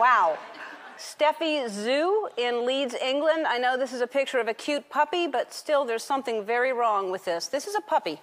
Wow. Steffi Zoo in Leeds, England. I know this is a picture of a cute puppy, but still there's something very wrong with this. This is a puppy.